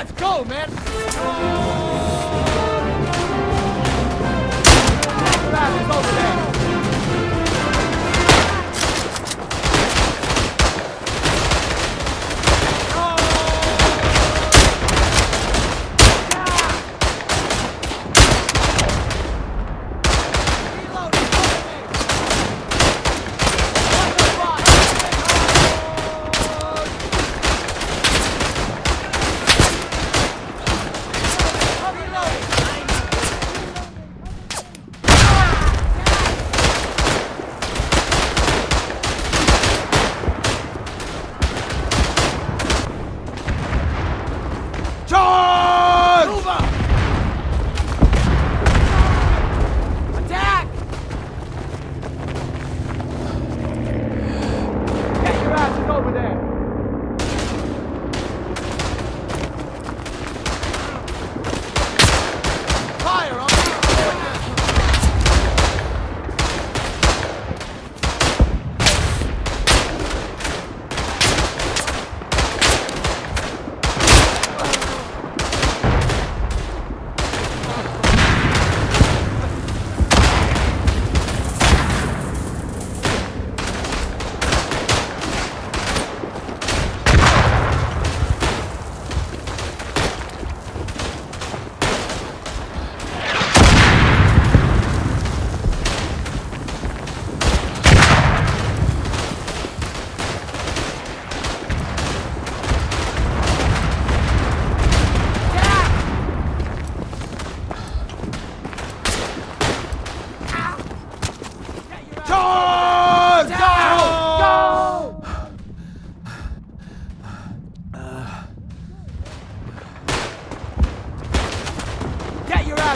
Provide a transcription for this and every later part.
Let's go, man!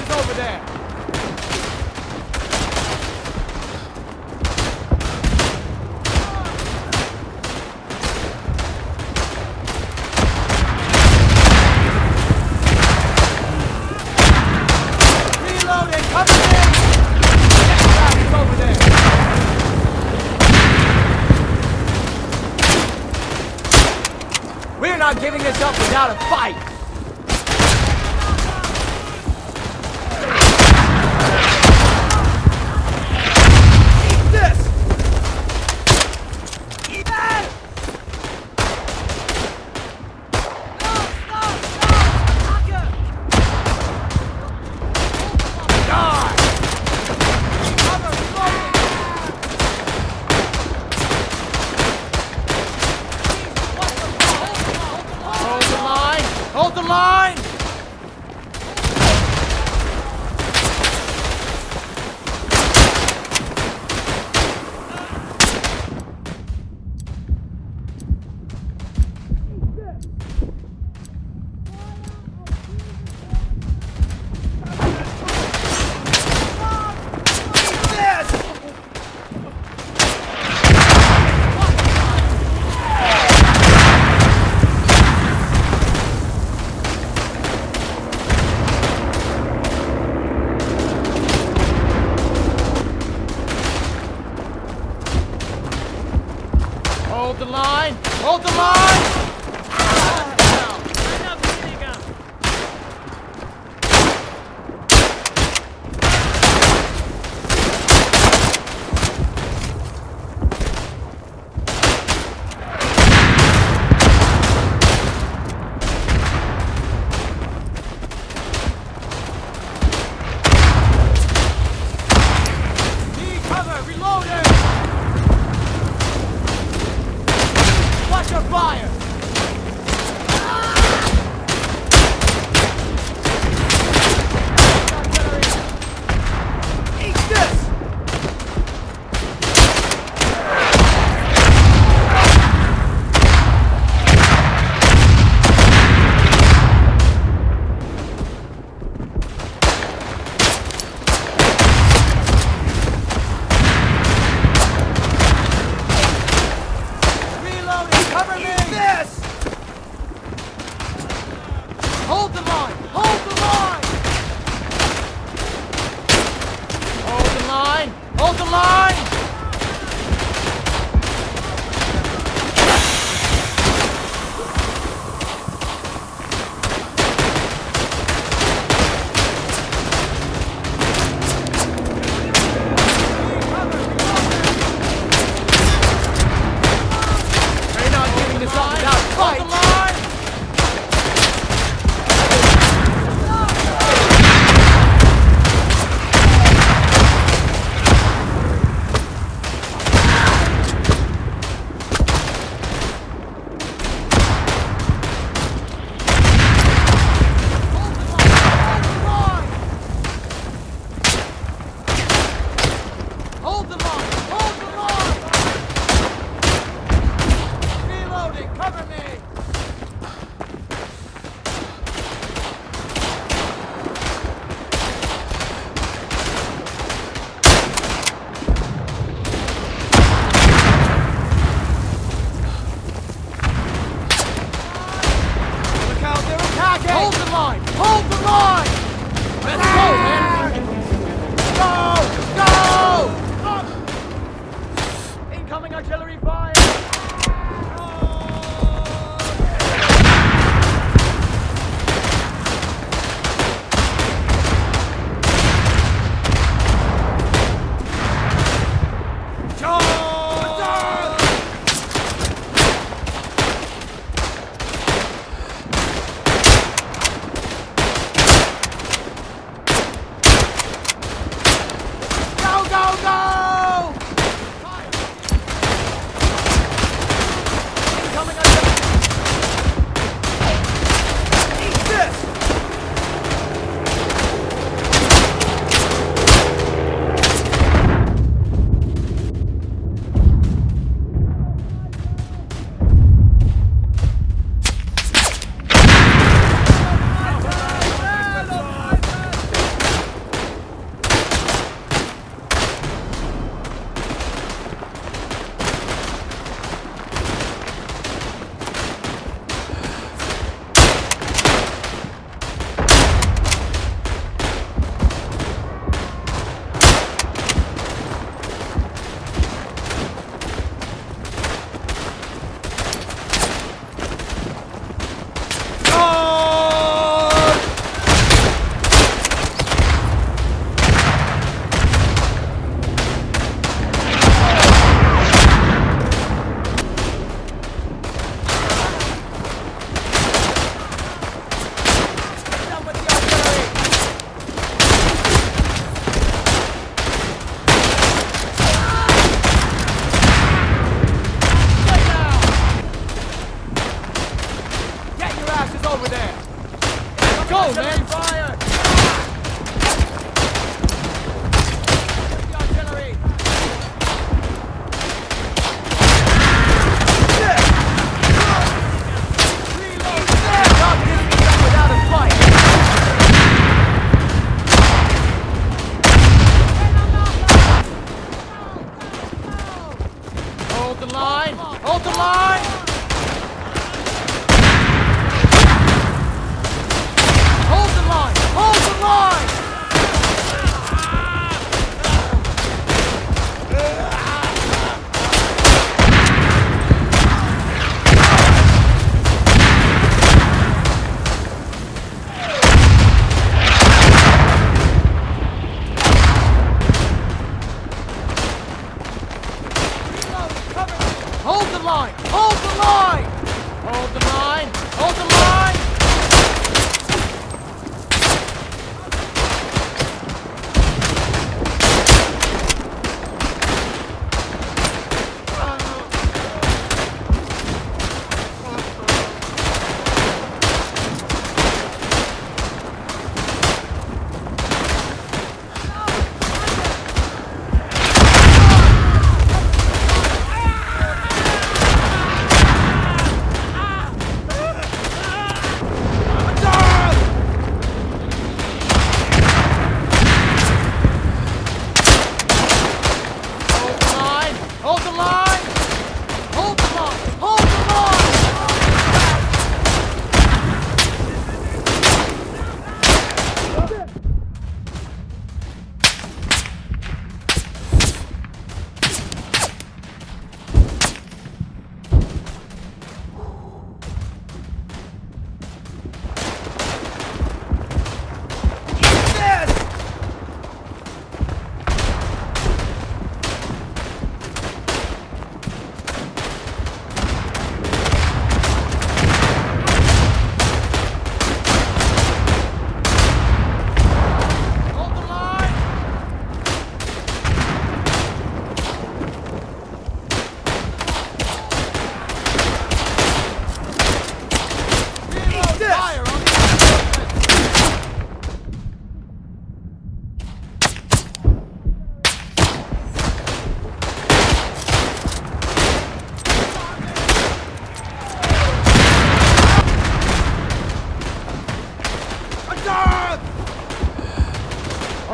is over there. Over there. We're not giving this up without a fight!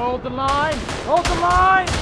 Hold the line! Hold the line!